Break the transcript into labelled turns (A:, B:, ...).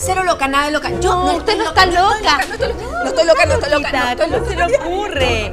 A: Cero loca, nada de loca. Yo
B: No,
A: no,
B: usted no está loca.
A: No estoy loca, no estoy loca, no estoy loca. No estoy
B: ¿Cómo se le ocurre?